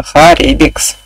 Харибикс.